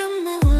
Come on.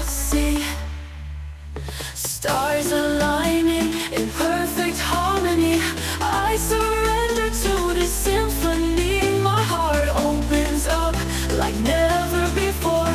like never before.